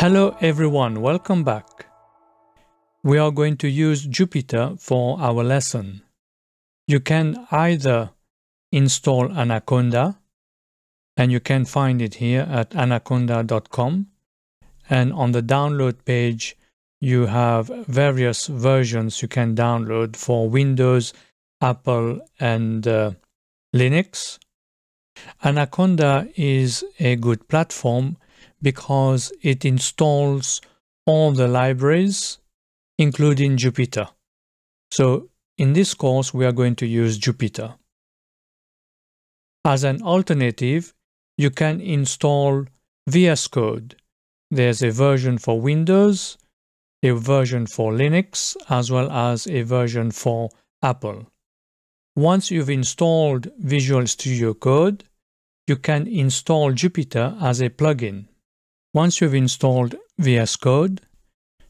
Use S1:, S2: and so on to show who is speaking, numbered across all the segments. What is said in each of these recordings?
S1: Hello everyone, welcome back. We are going to use Jupyter for our lesson. You can either install Anaconda, and you can find it here at anaconda.com. And on the download page, you have various versions you can download for Windows, Apple, and uh, Linux. Anaconda is a good platform because it installs all the libraries, including Jupyter. So in this course, we are going to use Jupyter. As an alternative, you can install VS Code. There's a version for Windows, a version for Linux, as well as a version for Apple. Once you've installed Visual Studio Code, you can install Jupyter as a plugin. Once you've installed VS Code,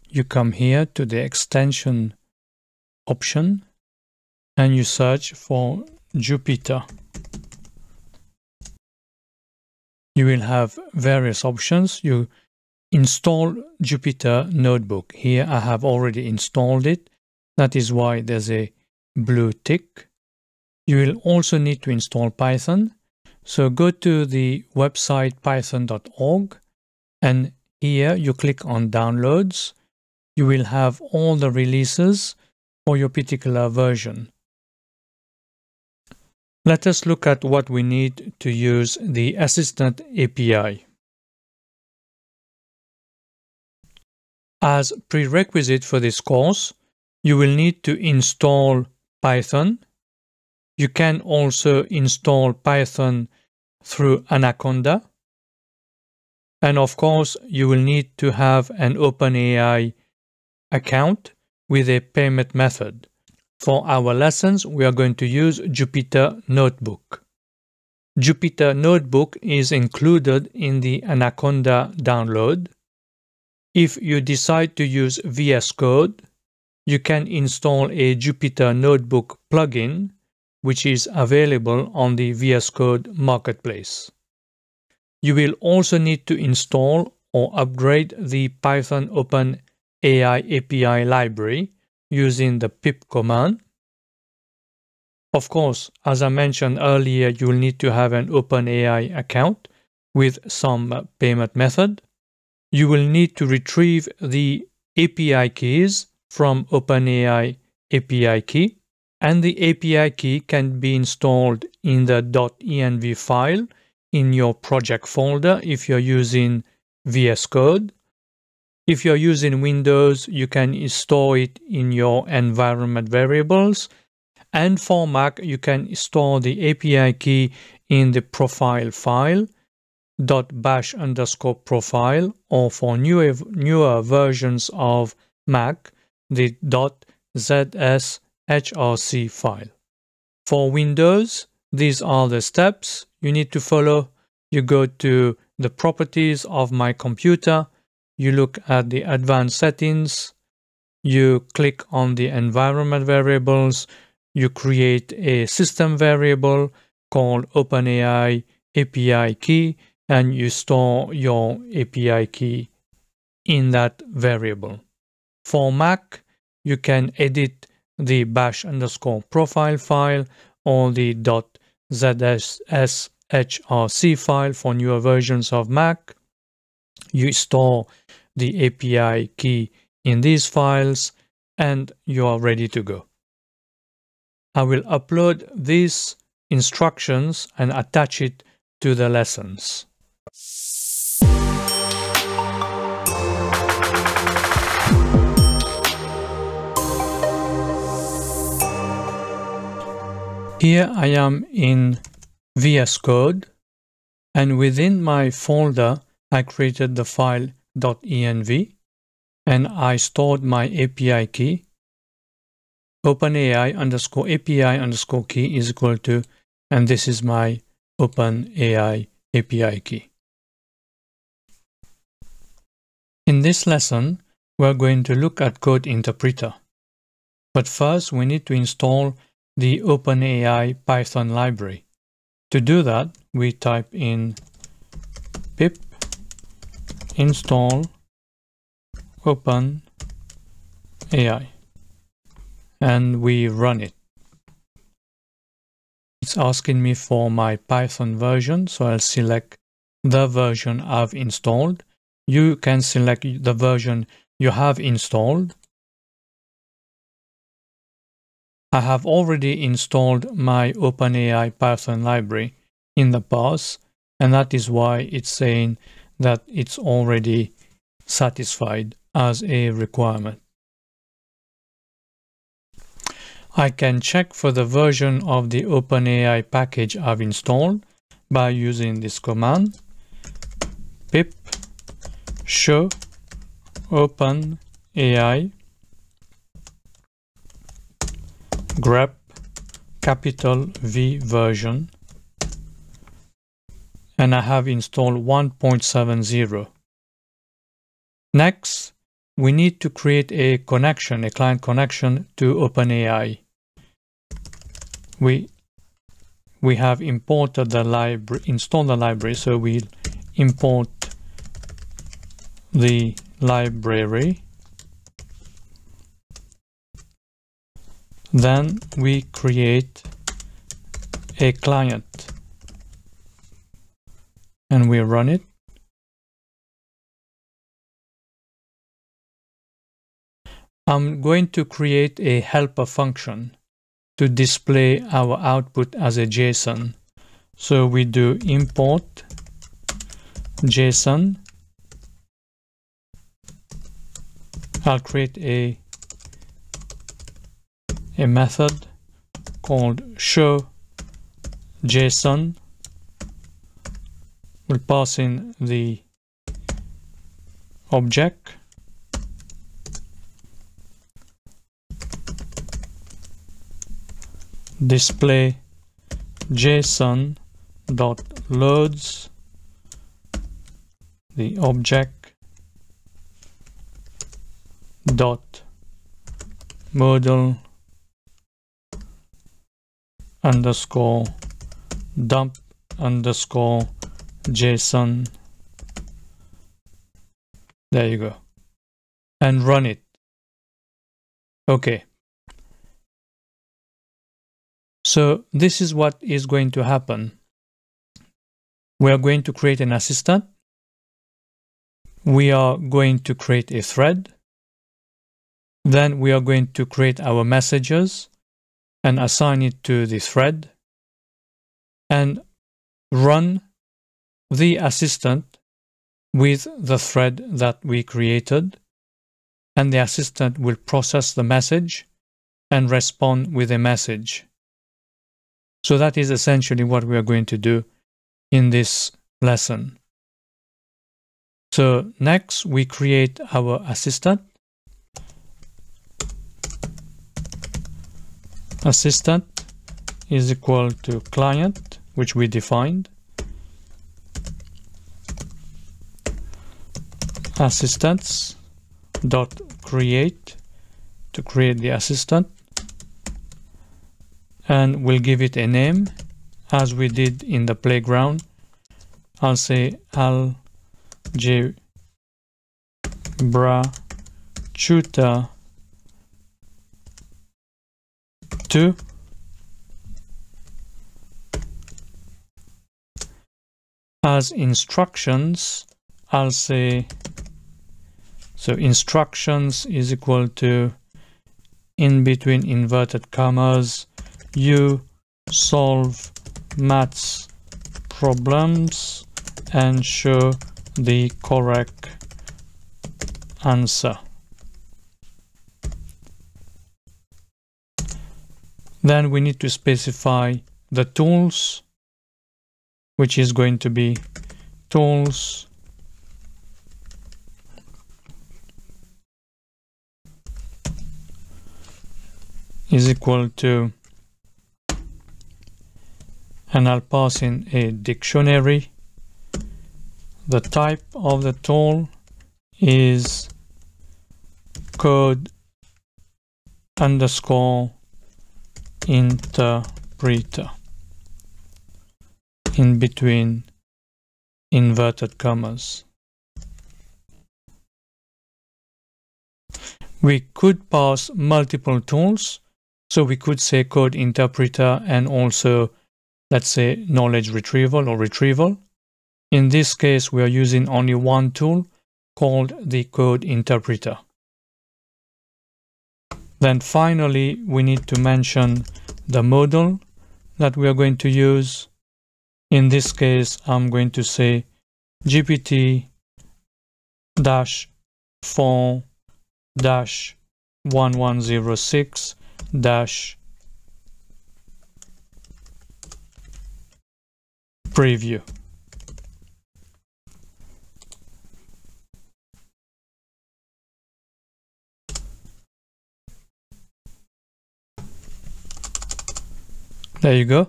S1: you come here to the extension option and you search for Jupyter. You will have various options. You install Jupyter Notebook. Here I have already installed it. That is why there's a blue tick. You will also need to install Python. So go to the website python.org and here you click on downloads. You will have all the releases for your particular version. Let us look at what we need to use the Assistant API. As prerequisite for this course, you will need to install Python. You can also install Python through Anaconda. And of course, you will need to have an OpenAI account with a payment method. For our lessons, we are going to use Jupyter Notebook. Jupyter Notebook is included in the Anaconda download. If you decide to use VS Code, you can install a Jupyter Notebook plugin, which is available on the VS Code marketplace. You will also need to install or upgrade the Python Open AI API library using the pip command. Of course, as I mentioned earlier, you'll need to have an OpenAI account with some payment method. You will need to retrieve the API keys from OpenAI API key, and the API key can be installed in the .env file in your project folder if you're using VS Code. If you're using Windows, you can store it in your environment variables. And for Mac, you can store the API key in the profile file .bash underscore profile or for newer, newer versions of Mac, the .zshrc file. For Windows, these are the steps you need to follow. You go to the properties of my computer, you look at the advanced settings, you click on the environment variables, you create a system variable called OpenAI API key, and you store your API key in that variable. For Mac, you can edit the bash underscore profile file or the .zshrc file for newer versions of Mac. You store the API key in these files and you are ready to go. I will upload these instructions and attach it to the lessons. Here I am in VS Code and within my folder I created the file .env and I stored my API key. OpenAI underscore API underscore key is equal to and this is my OpenAI API key. In this lesson, we're going to look at Code Interpreter. But first, we need to install the OpenAI Python library. To do that, we type in pip install OpenAI and we run it. It's asking me for my Python version, so I'll select the version I've installed. You can select the version you have installed. I have already installed my OpenAI Python library in the past, and that is why it's saying that it's already satisfied as a requirement. I can check for the version of the OpenAI package I've installed by using this command pip show OpenAI grep capital V version and I have installed 1.70. Next, we need to create a connection, a client connection to OpenAI. We we have imported the library, installed the library, so we'll import the library. Then we create a client and we run it. I'm going to create a helper function to display our output as a JSON. So we do import JSON. I'll create a, a method called show JSON. We'll pass in the object. Display json dot loads. The object dot model underscore dump underscore json there you go. And run it. Okay. So this is what is going to happen. We are going to create an assistant. We are going to create a thread. Then we are going to create our messages and assign it to the thread and run the assistant with the thread that we created, and the assistant will process the message and respond with a message. So that is essentially what we are going to do in this lesson. So next we create our assistant. Assistant is equal to client, which we defined. assistants dot create to create the assistant and we'll give it a name as we did in the playground I'll say al bra 2 as instructions I'll say so instructions is equal to in between inverted commas, you solve maths problems and show the correct answer. Then we need to specify the tools, which is going to be tools is equal to and I'll pass in a dictionary. The type of the tool is code underscore interpreter in between inverted commas. We could pass multiple tools. So we could say code interpreter and also, let's say, knowledge retrieval or retrieval. In this case, we are using only one tool called the code interpreter. Then finally, we need to mention the model that we are going to use. In this case, I'm going to say GPT dash 4 dash 1106 dash preview. There you go.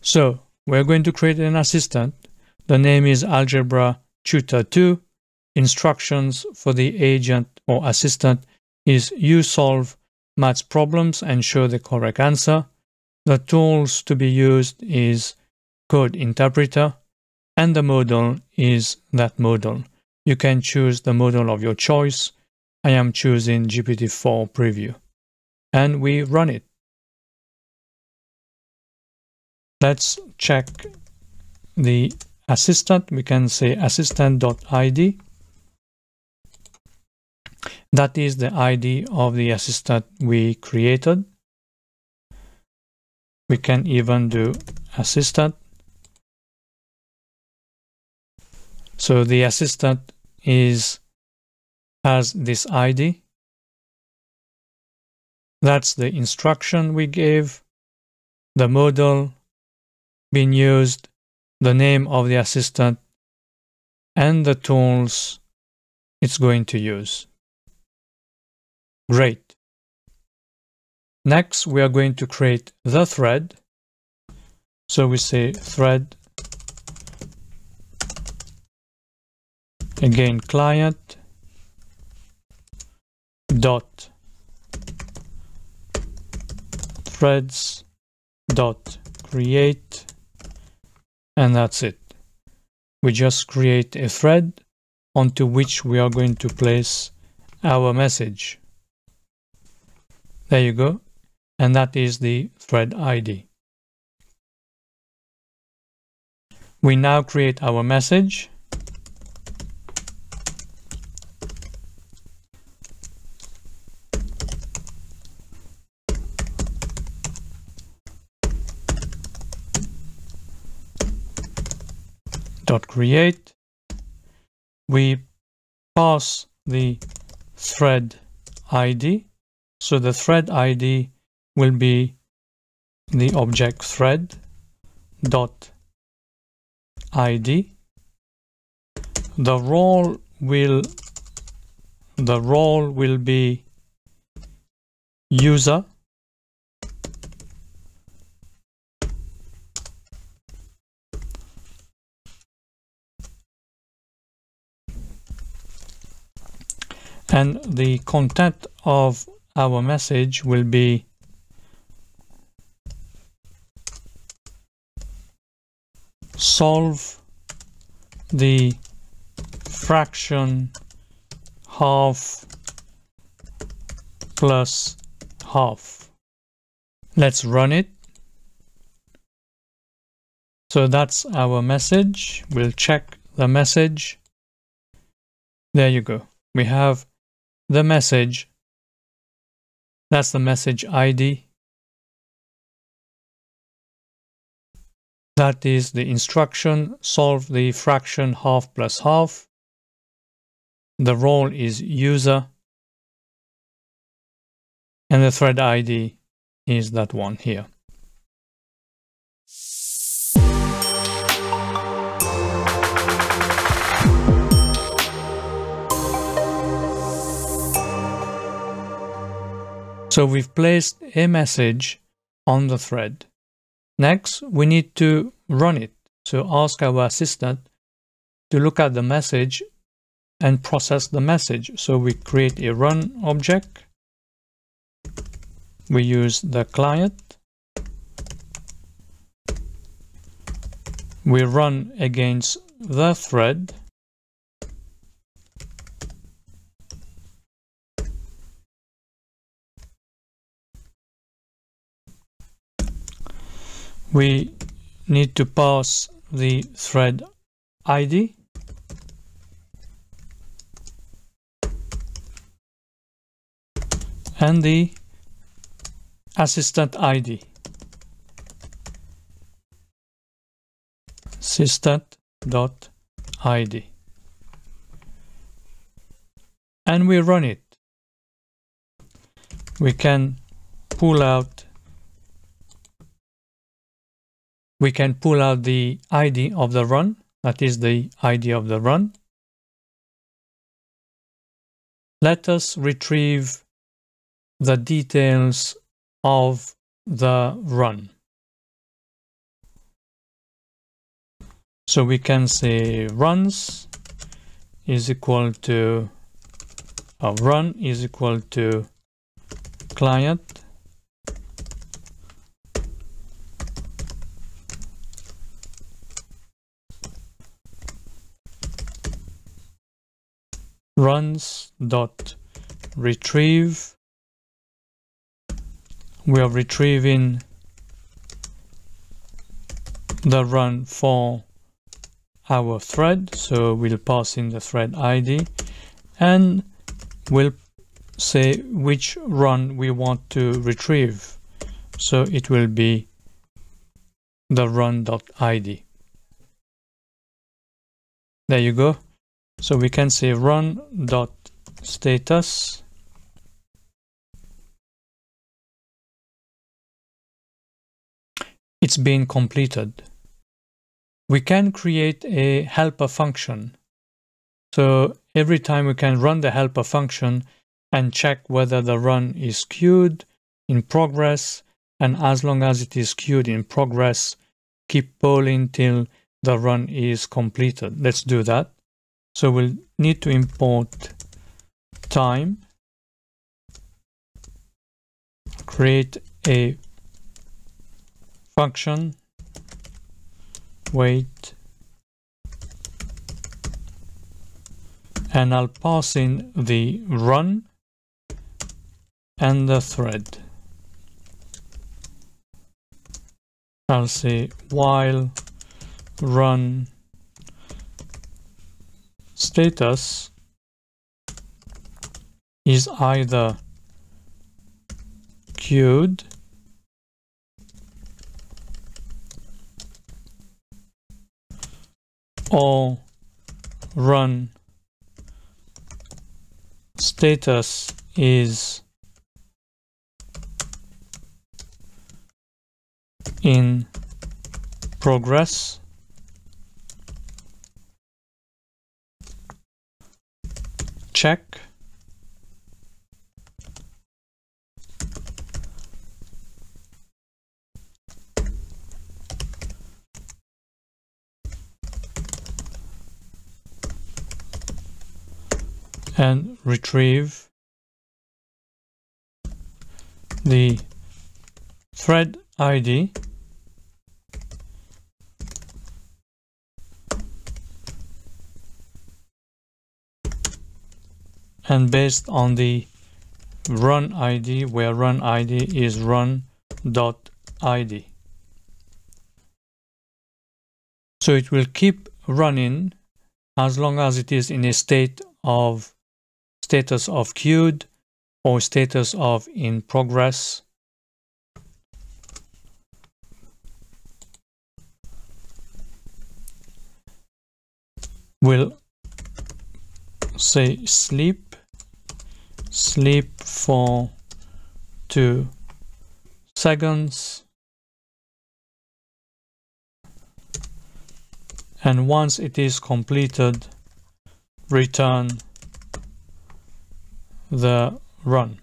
S1: So we're going to create an assistant. The name is Algebra Tutor 2. Instructions for the agent or assistant is you solve maths problems and show the correct answer. The tools to be used is code interpreter and the model is that model. You can choose the model of your choice. I am choosing GPT-4 preview and we run it. Let's check the assistant. We can say assistant.id that is the ID of the assistant we created. We can even do assistant. So the assistant is has this ID. That's the instruction we gave, the model being used, the name of the assistant, and the tools it's going to use. Great. Next, we are going to create the thread. So we say thread again client dot threads dot create and that's it. We just create a thread onto which we are going to place our message. There you go. And that is the thread ID. We now create our message. Dot create we pass the thread id so the thread ID will be the object thread dot ID. The role will the role will be user and the content of our message will be solve the fraction half plus half. Let's run it. So that's our message. We'll check the message. There you go. We have the message that's the message ID. That is the instruction, solve the fraction half plus half. The role is user. And the thread ID is that one here. So we've placed a message on the thread. Next, we need to run it. So ask our assistant to look at the message and process the message. So we create a run object. We use the client. We run against the thread. We need to pass the thread ID and the assistant ID. assistant.id and we run it. We can pull out we can pull out the ID of the run, that is the ID of the run. Let us retrieve the details of the run. So we can say runs is equal to uh, run is equal to client runs dot retrieve. We are retrieving the run for our thread so we'll pass in the thread id and we'll say which run we want to retrieve. So it will be the run.id there you go so we can say run dot status it's been completed. We can create a helper function. So every time we can run the helper function and check whether the run is queued in progress and as long as it is queued in progress keep polling till the run is completed. Let's do that. So we'll need to import time, create a function, wait, and I'll pass in the run and the thread. I'll say while run status is either queued or run. Status is in progress check. And retrieve the thread ID and based on the run ID where run ID is run dot ID. So it will keep running as long as it is in a state of status of queued or status of in progress. We'll say sleep sleep for two seconds. And once it is completed return the run.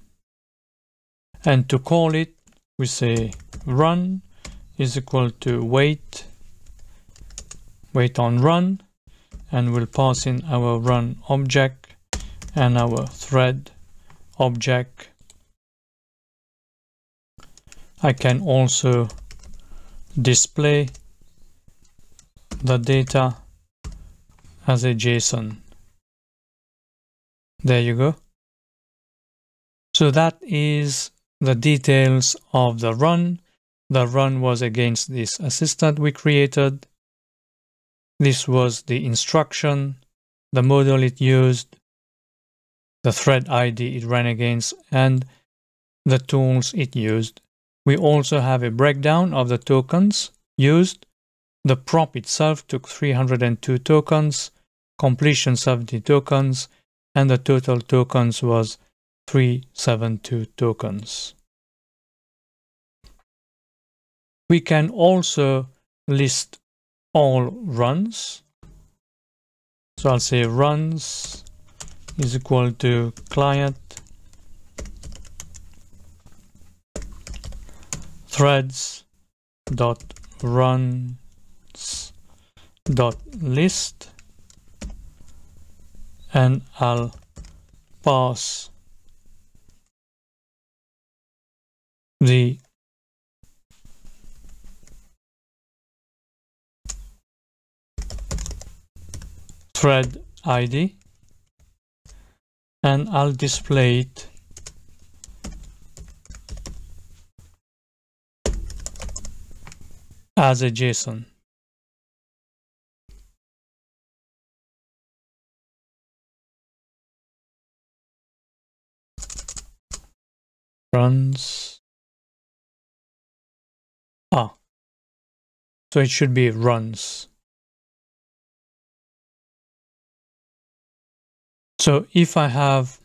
S1: And to call it we say run is equal to wait wait on run and we'll pass in our run object and our thread object. I can also display the data as a JSON. There you go. So that is the details of the run. the run was against this assistant we created. This was the instruction, the model it used, the thread ID it ran against, and the tools it used. We also have a breakdown of the tokens used. The prompt itself took 302 tokens, completion 70 tokens, and the total tokens was 372 tokens. We can also list all runs. So I'll say runs is equal to client threads dot runs dot list and I'll pass the thread ID and I'll display it as a JSON. Runs. Ah. So it should be runs. So if I have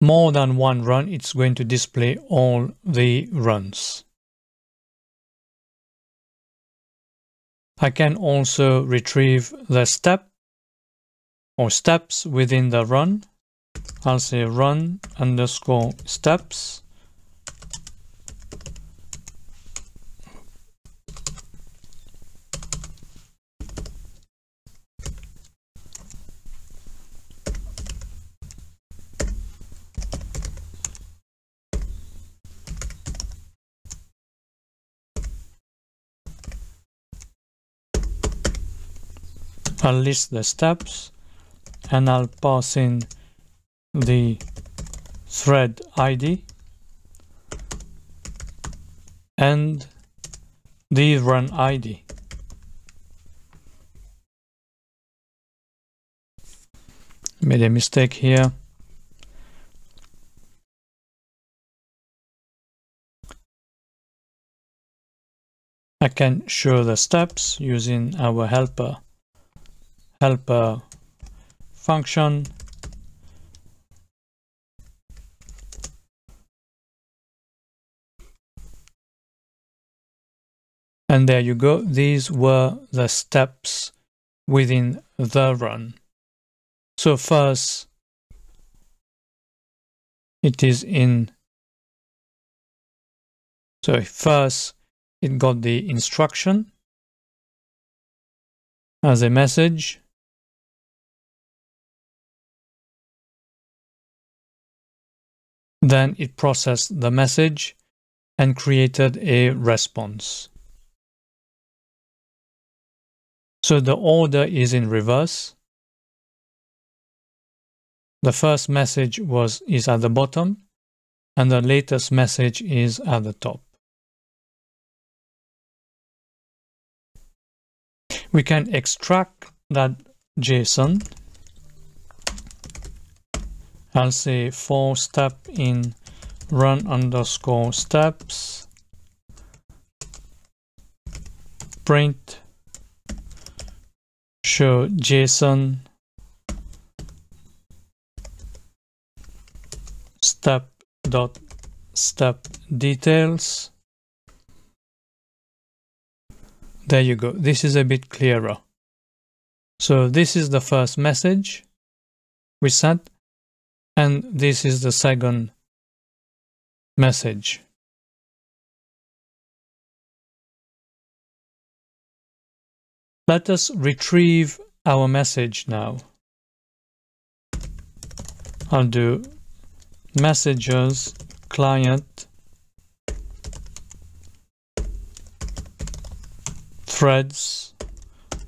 S1: more than one run, it's going to display all the runs. I can also retrieve the step or steps within the run. I'll say run underscore steps I'll list the steps and I'll pass in the thread ID and the run ID. Made a mistake here. I can show the steps using our helper helper uh, function. And there you go. These were the steps within the run. So first it is in so first it got the instruction as a message Then it processed the message and created a response. So the order is in reverse. The first message was is at the bottom and the latest message is at the top. We can extract that JSON I'll say for step in run underscore steps. Print. Show JSON. Step dot step details. There you go. This is a bit clearer. So this is the first message we sent and this is the second message. Let us retrieve our message now. I'll do messages client threads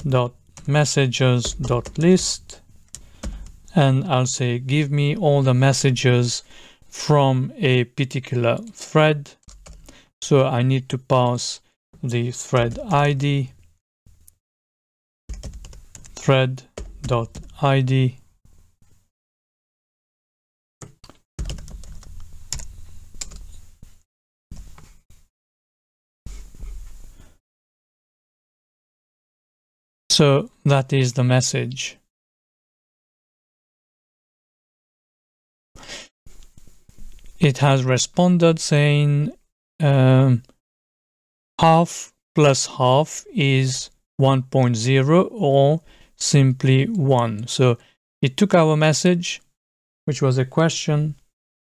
S1: dot messages dot list and I'll say give me all the messages from a particular thread So I need to pass the thread ID thread.id So that is the message. It has responded saying um, half plus half is 1.0 or simply 1. So it took our message, which was a question,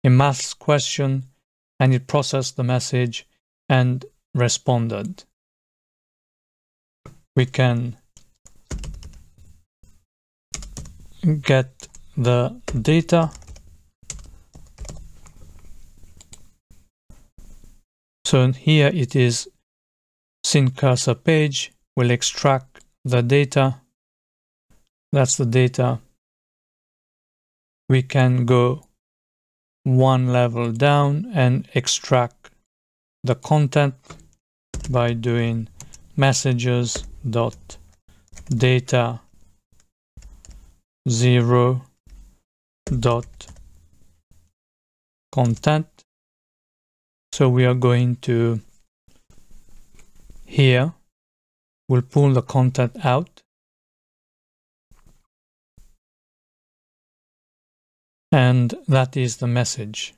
S1: a maths question, and it processed the message and responded. We can get the data. So here it is SyncCursorPage will extract the data. That's the data. We can go one level down and extract the content by doing messages dot data 0 dot content so we are going to here we'll pull the content out. And that is the message.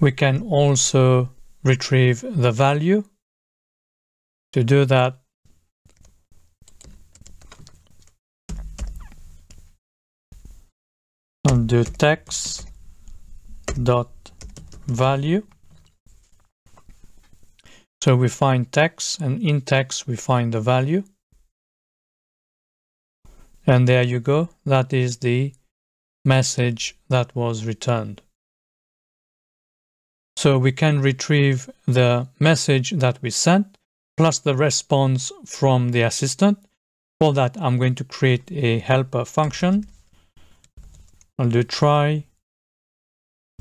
S1: We can also retrieve the value. To do that I'll do text dot value. So we find text and in text we find the value. And there you go. That is the message that was returned. So we can retrieve the message that we sent plus the response from the assistant. For that, I'm going to create a helper function I'll do try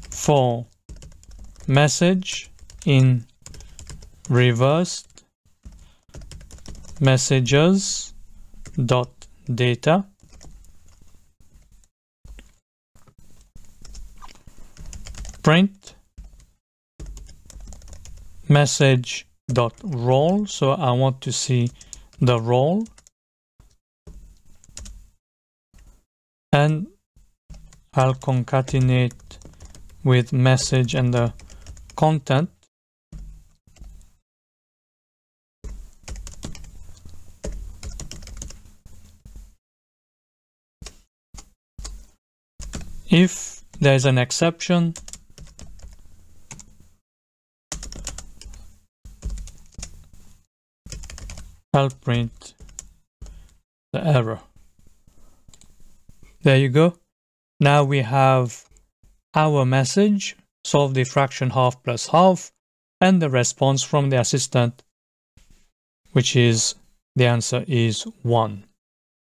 S1: for message in reversed messages dot data print message dot role so I want to see the role. And I'll concatenate with message and the content. If there is an exception I'll print the error. There you go. Now we have our message, solve the fraction half plus half, and the response from the assistant, which is the answer is 1.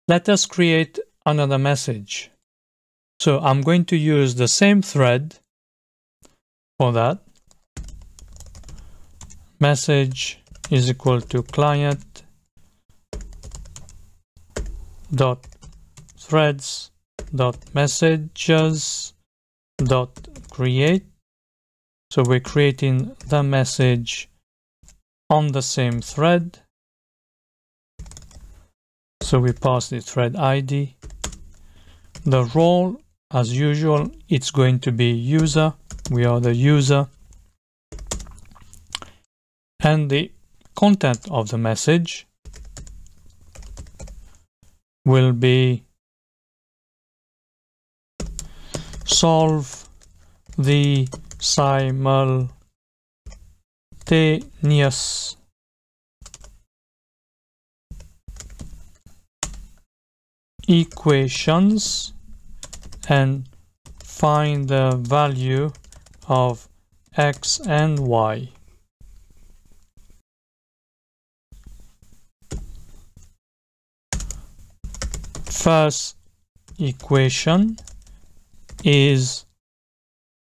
S1: Let us create another message. So I'm going to use the same thread for that. Message is equal to client dot threads dot messages dot create. So we're creating the message on the same thread. So we pass the thread id the role as usual it's going to be user. We are the user. And the content of the message will be solve the simultaneous equations and find the value of x and y. First equation is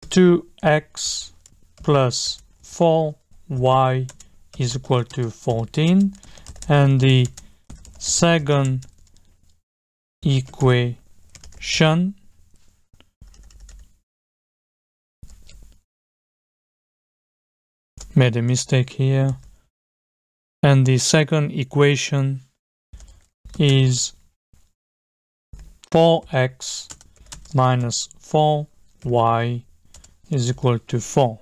S1: 2x plus 4y is equal to 14 and the second equation made a mistake here and the second equation is 4x minus 4y is equal to 4.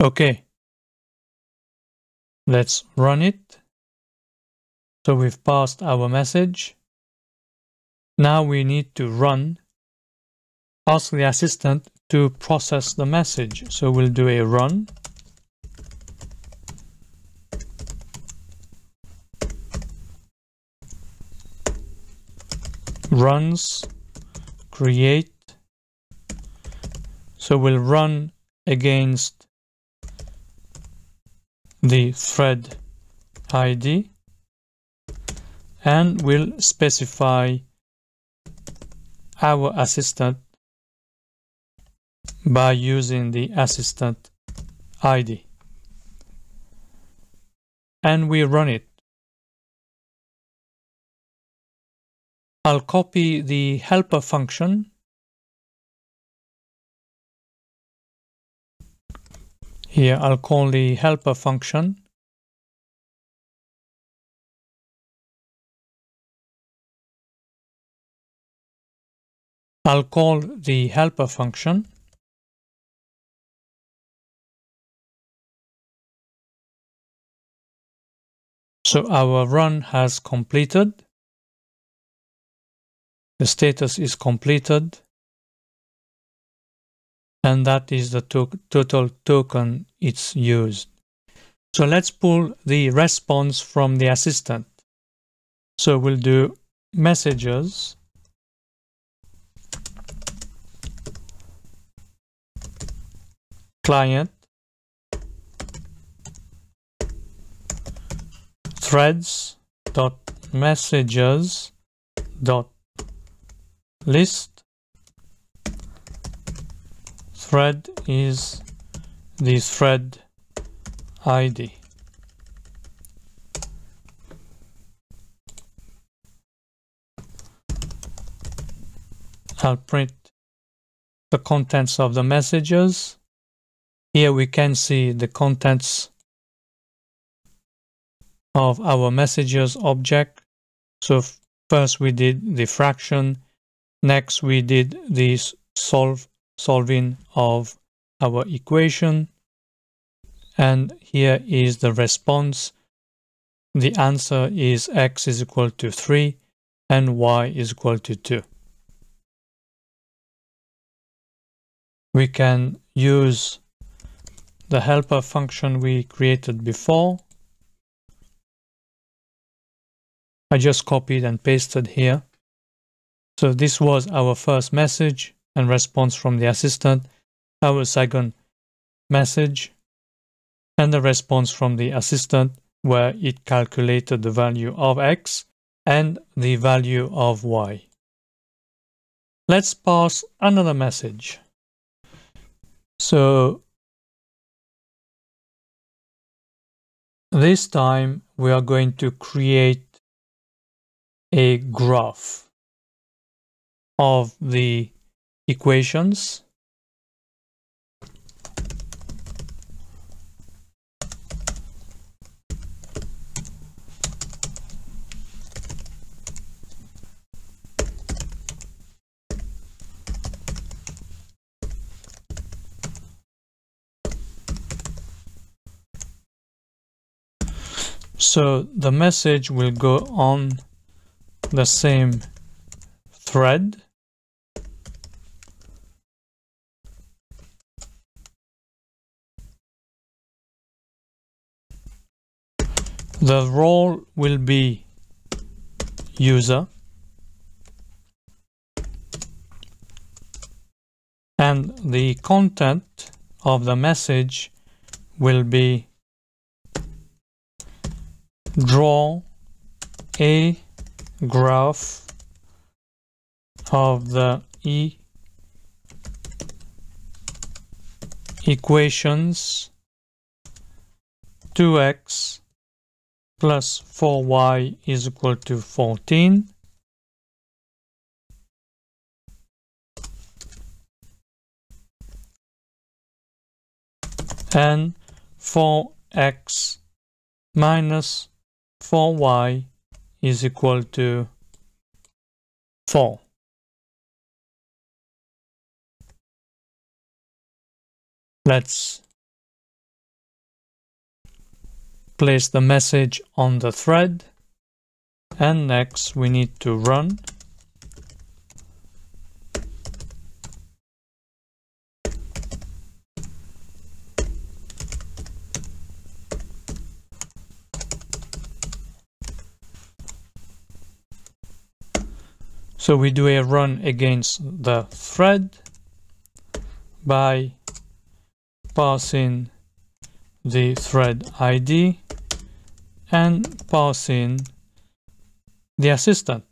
S1: Okay, let's run it. So we've passed our message. Now we need to run, ask the assistant to process the message. So we'll do a run. Runs, create. So we'll run against the thread ID and we'll specify our assistant by using the assistant ID. And we run it. I'll copy the helper function. Here I'll call the helper function. I'll call the helper function. So our run has completed. The status is completed. And that is the to total token it's used. So let's pull the response from the assistant. So we'll do messages client threads dot messages dot list thread is the thread ID I'll print the contents of the messages here we can see the contents of our messages object. So first we did the fraction, next we did this solve solving of our equation, and here is the response. The answer is x is equal to 3 and y is equal to 2. We can use the helper function we created before I just copied and pasted here. So this was our first message and response from the assistant, our second message, and the response from the assistant where it calculated the value of x and the value of y. Let's pass another message. So this time we are going to create a graph of the equations. So the message will go on the same thread the role will be user and the content of the message will be draw a graph of the e equations 2x plus 4y is equal to 14 and 4x minus 4y is equal to 4. Let's place the message on the thread. And next we need to run. So we do a run against the thread by passing the thread ID and passing the assistant.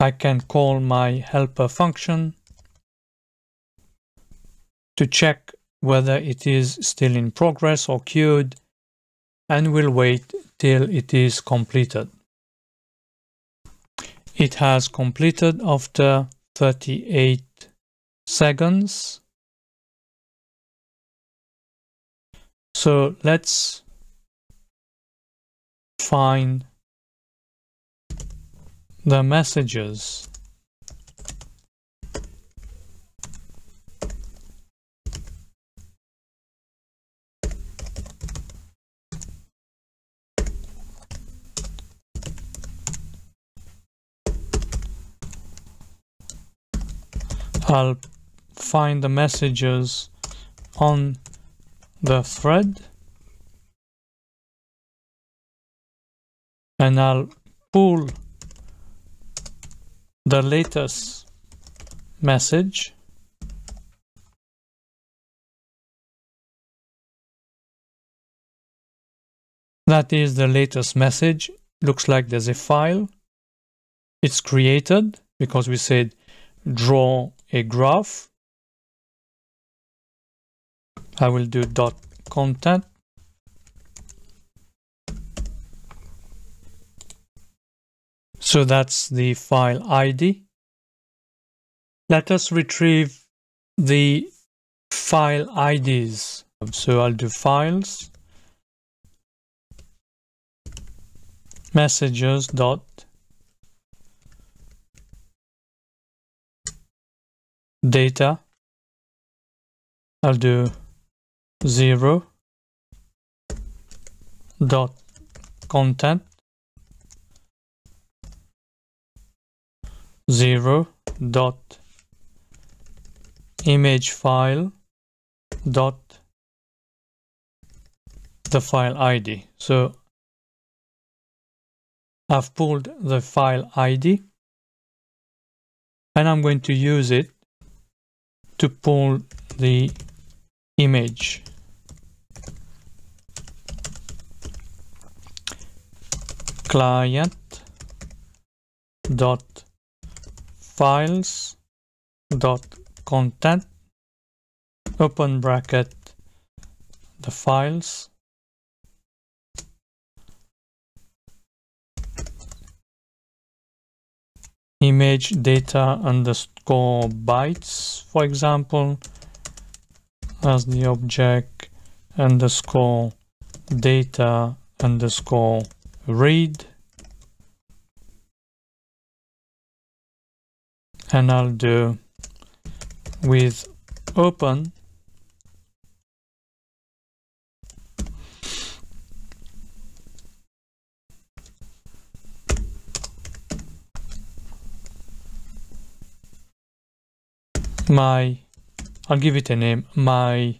S1: I can call my helper function to check whether it is still in progress or queued and will wait till it is completed. It has completed after 38 seconds. So let's find the messages I'll find the messages on the thread. And I'll pull the latest message. That is the latest message. Looks like there's a file. It's created because we said draw a graph. I will do dot content. So that's the file ID. Let us retrieve the file IDs. So I'll do files, messages dot data I'll do 0 dot content 0 dot image file dot the file ID. So I've pulled the file ID and I'm going to use it to pull the image. client dot files dot content open bracket the files image data underscore bytes, for example, as the object underscore data underscore read. And I'll do with open my I'll give it a name my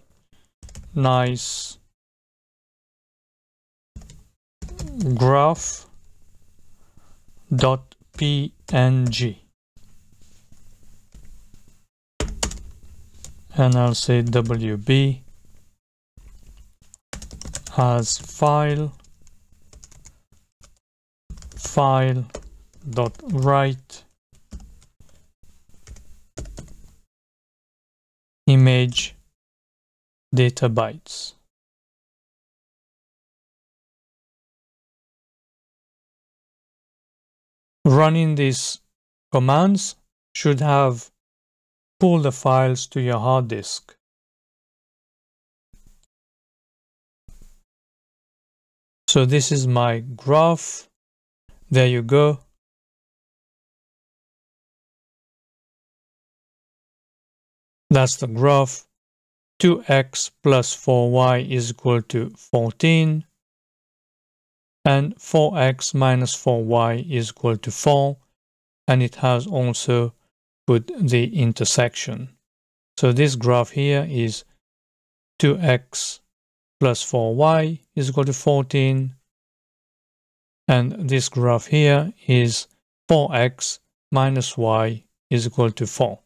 S1: nice graph dot png and I'll say WB as file file dot write image data bytes. Running these commands should have pulled the files to your hard disk. So this is my graph. There you go. That's the graph. 2x plus 4y is equal to 14 and 4x minus 4y is equal to 4 and it has also put the intersection. So this graph here is 2x plus 4y is equal to 14 and this graph here is 4x minus y is equal to 4.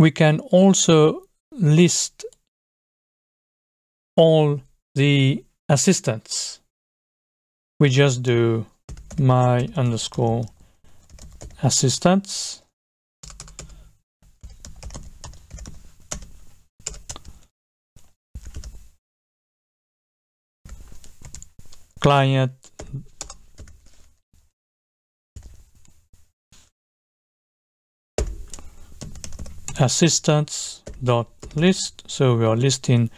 S1: We can also list all the assistants. We just do my underscore assistants client assistants dot list. So we are listing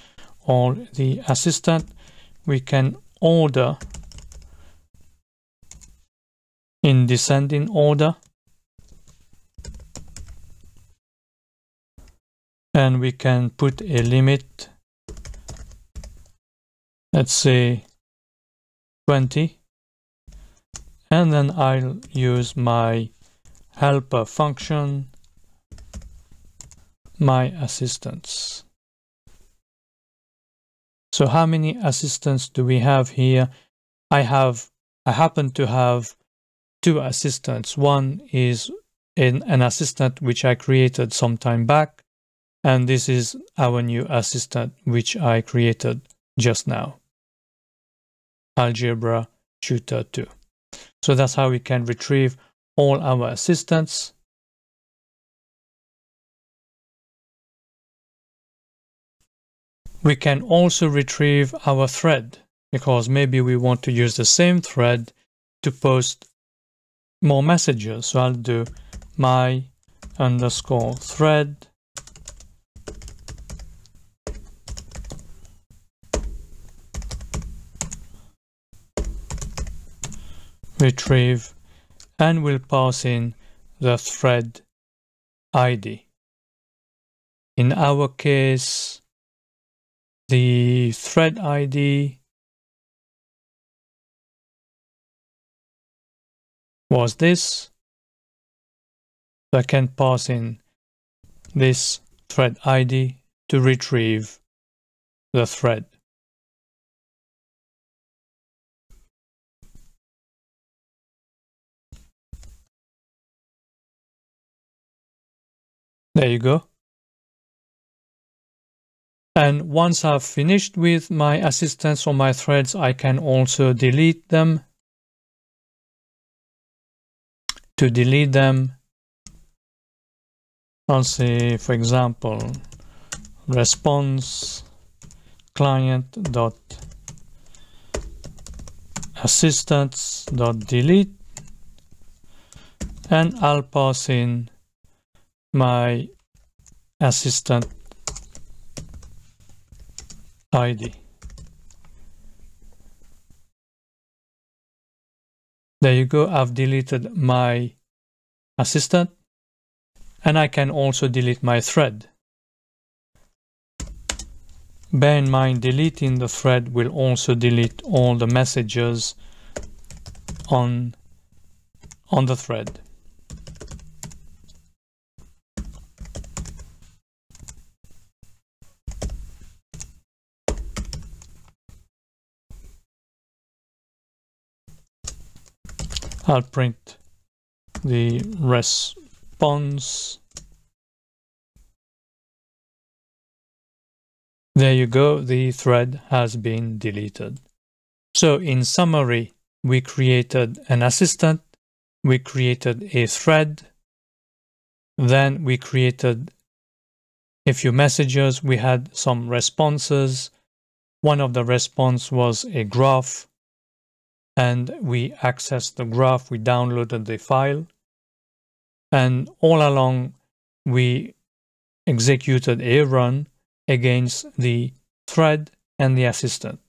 S1: all the assistant. We can order in descending order. And we can put a limit. Let's say 20 and then I'll use my helper function my assistants so how many assistants do we have here I have I happen to have two assistants one is in an assistant which I created some time back and this is our new assistant which I created just now Algebra Tutor 2. So that's how we can retrieve all our assistants. We can also retrieve our thread because maybe we want to use the same thread to post more messages. So I'll do my underscore thread retrieve and we'll pass in the thread ID. In our case, the thread ID was this. So I can pass in this thread ID to retrieve the thread. There you go. And once I've finished with my assistants or my threads, I can also delete them. To delete them, I'll say, for example, response client dot dot delete and I'll pass in my assistant ID. There you go, I've deleted my assistant and I can also delete my thread. Bear in mind, deleting the thread will also delete all the messages on, on the thread. I'll print the response. There you go, the thread has been deleted. So in summary, we created an assistant, we created a thread, then we created a few messages, we had some responses. One of the response was a graph, and we accessed the graph, we downloaded the file, and all along we executed a run against the thread and the assistant.